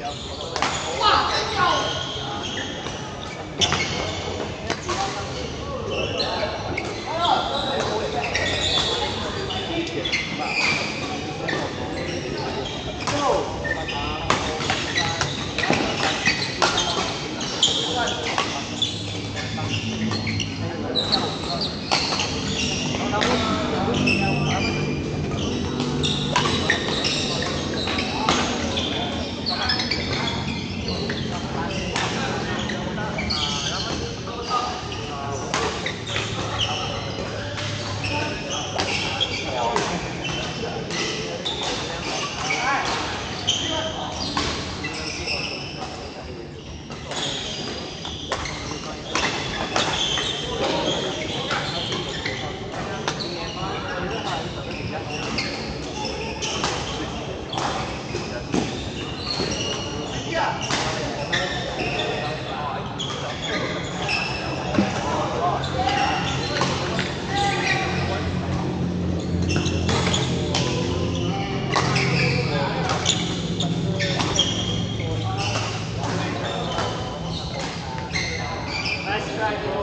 Yeah. Thank you.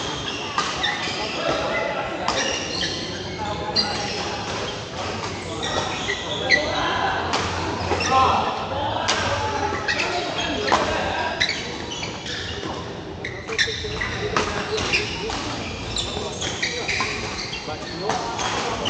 Bateu.